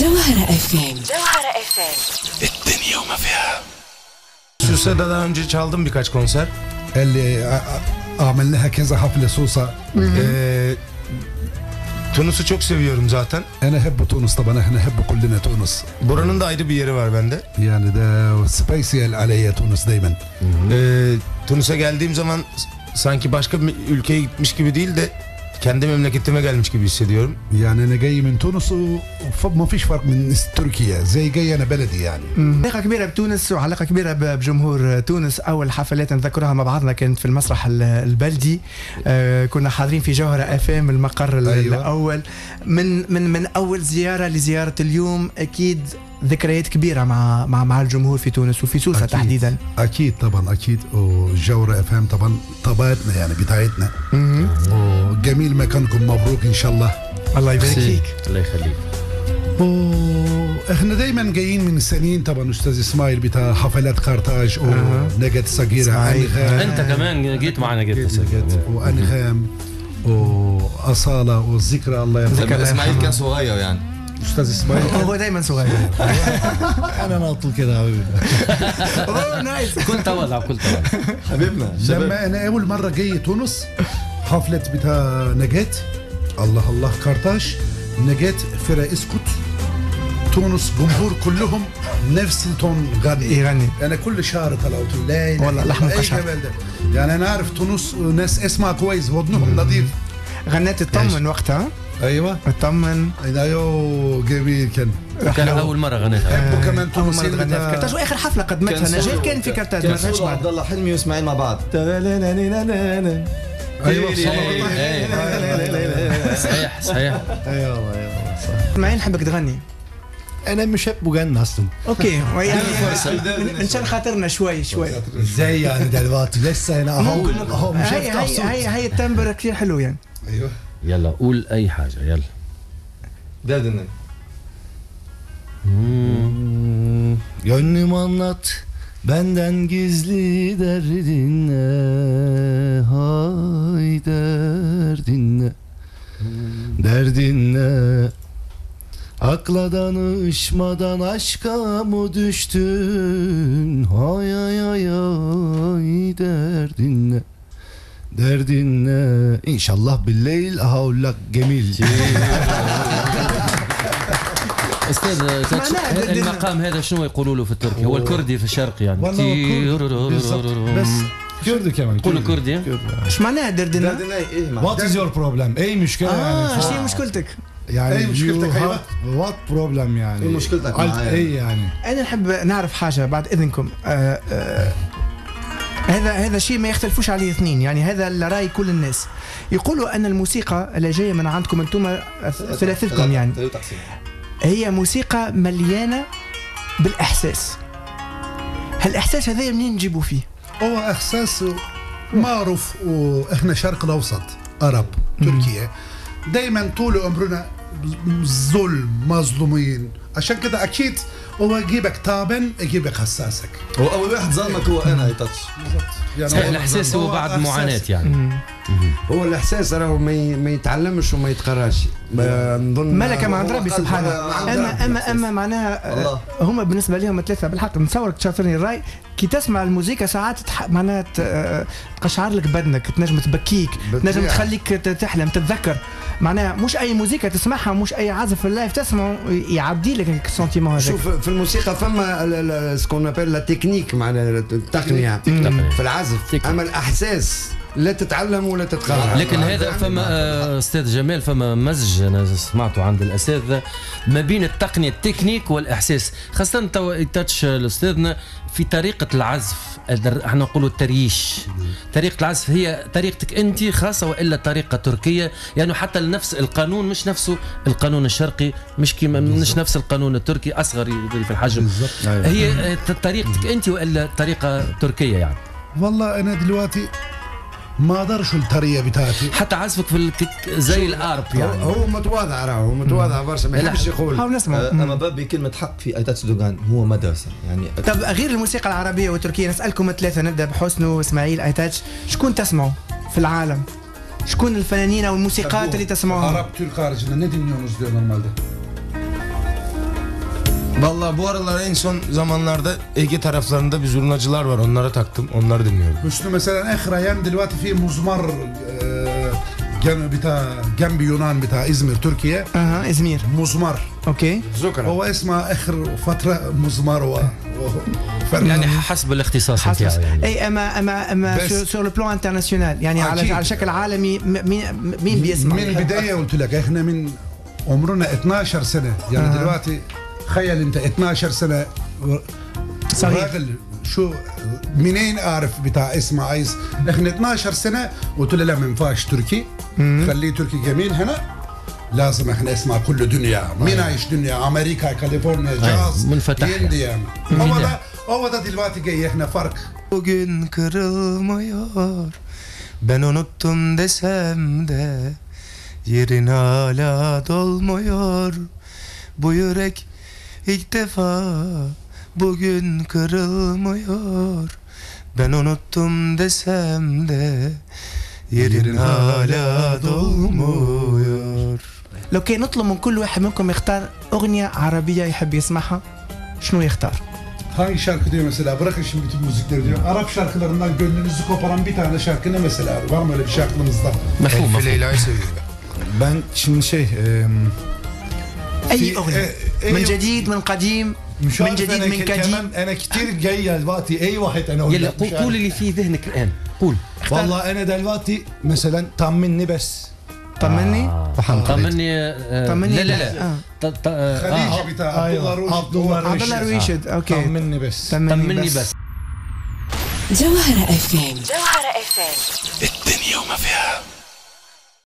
جوهرة اف ام جوهرة اف ام الدنيا وما فيها Şu sırada daha önce çaldım birkaç konser. اللي ع- ع- عملناها كذا حفله صوصه Ee, Tunus'u çok seviyorum zaten. انا احب تونس طبعا احنا نحب كلنا تونس Buranın da ayrı bir yeri var bende. يعني ده سبيسيال علي تونس دايما Ee, Tunus'a geldiğim zaman s- sanki başka bir ülkeye gitmiş gibi değil de kendi memleketime gelmiş gibi hissediyorum. يعني أنا جاي من تونس وما فيش فرق من تركيا زي جاي أنا بلدي يعني علاقة كبيرة بتونس وعلاقة كبيرة ب- بجمهور تونس أول حفلات نذكرها مع بعضنا كانت في المسرح ال- البلدي آه، كنا حاضرين في جوهرة FM المقر ال- أيوة. الأول من من من أول زيارة لزيارة اليوم أكيد ذكريات كبيرة مع مع مع الجمهور في تونس وفي سوسة أكيد. تحديدا. أكيد طبعا أكيد. وجوهرة FM طبعا طبيعتنا يعني بتاعتنا. وجميل مكانكم مبروك إن شاء الله. الله يبارك فيك. الله يخليك. وإحنا دايما جايين من سنين طبعا أستاذ إسماعيل بتاع حفلات قرطاج ونجد صغيرة. أنغام. أنت كمان جيت معنا جيت نجد وأنغام. وأصالة والذكرى الله يرحمه. إسماعيل. كان صغير يعني. أستاذ إسماعيل. هو دايما صغير. أنا ناطل كده حبيبي. أوه نايس كل تواضع كل تواضع حبيبنا لما أنا أول مرة جاي تونس حفلة بتاع نجاة الله الله قرطاج نجاة فرق إسكت تونس جمهور كلهم نفس تون غني. يغني أنا كل شهر طلعت لا والله لحم الله، اي قشعر. جمال ده. يعني أنا عارف تونس ناس اسمع كويس ودنهم نظيف غنيت اطمن وقتها. أيوه. أطمن. أيوه جميل. كان كان أول مرة غنيتها. بحبوا كمان أول مرة تونسيين غنيت في كرتاج واخر حفلة قدمتها. نجاة كان في كرتاج كان ما بعد. عبد الله حلمي وإسماعيل مع بعض. أيوه صحيح صحيح. إسماعيل نحبك تغني؟ أنا مش هب مغني أصلا. أوكي. يعني نشان خاطرنا شوي شوي. إزاي يعني دلوقتي؟ لسه هنا اهو أهو مش صوت. هاي هاي التمبر كثير حلو يعني. أيوه. يلا قول اي حاجه يلا Derdini. Gönlüm anlat benden gizli derdinle hay derdinle derdinle Akla danışmadan aşka mı düştün hay hay hay hay derdinle derdinle İnşallah billeyl هقول جميل. أستاذ تاتش معناها بدنا- المقام هذا شنو يقولوا له في التركي؟ هو الكردي في الشرق يعني. بس Kürdü keman قولوا كردي. إيش معناها دردنا؟ Derdini إيه What is your problem? أي مشكلة آه يعني؟ إيش هي مشكلتك؟ يعني أي مشكلتك؟ have what problem يعني؟ إيه مشكلتك؟ أي يعني. أنا نحب نعرف حاجة بعد إذنكم. آه آه هذا هذا شيء ما يختلفوش عليه اثنين. يعني هذا راي كل الناس. يقولوا أن الموسيقى اللي جاية من عندكم أنتم ثلاثتكم يعني. هي موسيقى مليانة بالإحساس. هالإحساس هذا منين نجيبوا فيه؟ هو إحساس معروف وإحنا شرق الأوسط عرب تركيا. دايما طول عمرنا ظلم مظلومين. عشان كده أكيد هو يجيبك تعبان يجيبك حساسك. هو أول واحد ظلمك هو أنا يا touch يعني الإحساس هو بعد. معاناة يعني. هو الإحساس راهو ما يتعلمش وما يتقراش. نظن ملكة من عند ربي سبحانه. اما اما. أما معناها. هما بالنسبة لهم ثلاثة بالحق. نتصورك تشاطرني الرأي كي تسمع الموسيقى ساعات تح... معناها تقشعر لك بدنك تنجم تبكيك تنجم. تخليك تحلم تتذكر. معناها مش أي موسيقى تسمعها مش أي عازف في ال live تسمعه يعدي لك ال sentiment هذاك شوف في الموسيقى فما ce qu'on appelle la technique معناها التقنية. في العزف. أما الأحساس لا تتعلم ولا تتقرا لكن هذا فما آه، أستاذ جمال فما مزج أنا سمعته عند الاساتذه ما بين التقنية التكنيك والإحساس خاصة تو touch الأستاذنا في طريقة العزف إحنا نقولوا التريش. طريقة العزف هي طريقتك أنت خاصة وإلا طريقة تركية يعني حتى نفس القانون مش نفسه القانون الشرقي مش كيما مش نفس القانون التركي أصغر في الحجم. هي آه، طريقتك أنت وإلا طريقة تركية يعني؟ والله أنا دلوقتي ما أقدرش الطريقة بتاعتي. حتى عزفك في الك- زي الأرب يعني. هو متواضع راهو متواضع برشا ما يحبش يقول. حاول نسمع آه، أما بابي كلمة حق في ايتاتش دوغان هو مدرسة يعني طب غير الموسيقى العربية والتركية نسألكم الثلاثه نبدأ بحسن وإسماعيل أيتاتش. شكون تسمعوا في العالم؟ شكون الفنانين أو الموسيقات اللي تسمعوها عرب Türk haricinde ne dinliyorsunuz diyor normalde. Vallahi bu aralar en son zamanlarda Ege taraflarında bir zurnacılar var. Onlara taktım. Onları dinliyorum. شنو مثلا اخر أيام دلوقتي في مزمار جنب بتاع جنب يونان بتاع ازمير تركيا أها ازمير مزمار OK شكرا هو اسمه اخر فتره مزمار و فنان. يعني حسب الاختصاص حسب يعني اي اما اما اما sur le plan international يعني على. على شكل عالمي مين مين بيسمع من البدايه قلت لك إحنا من عمرنا 12 سنه يعني آه. دلوقتي تخيل انت 12 سنه صغير. راجل شو منين اعرف بتاع اسمع عايز إحنا 12 سنه قلت له لا ما ينفعش تركي خليه تركي جميل هنا لازم إحنا اسمع كل دنيا مين عايش دنيا أمريكا كاليفورنيا جاز منفتح. هند يعني هو ده هو ده دلوقتي جاي إحنا فرق Bugün kırılmıyor Ben unuttum desem de Yerin hala dolmuyor Bu yürek ilk defa Bugün kırılmıyor Ben unuttum desem de Yerin hala dolmuyor لو كان نطلب من كل واحد منكم يختار اغنيه عربيه يحب يسمعها شنو يختار؟ Hangi şarkı diyor mesela? Bırakın şimdi bütün müzikleri diyor. Arap şarkılarından gönlünüzü koparan bir tane şarkı ne mesela? Var mı öyle bir şey aklınızda? مفهوم Elif مفهوم Leyla'yı seviyorum Ben şimdi şey e, اي اغنيه إيه، من إيه. جديد من قديم مش من جديد من قديم. أنا كتير جاية دلوقتي. أي واحد أنا أقول يلا قول. قول اللي في ذهنك الآن. قول. والله أنا دلوقتي مثلا طمني بس. طمني؟ طمني آه، طمني لا لا لا. آه. آه، بتاع عبد الله عبد الله. رويشد OK. طمني بس. طمني بس. جوهرة اف ام جوهرة اف ام الدنيا وما فيها.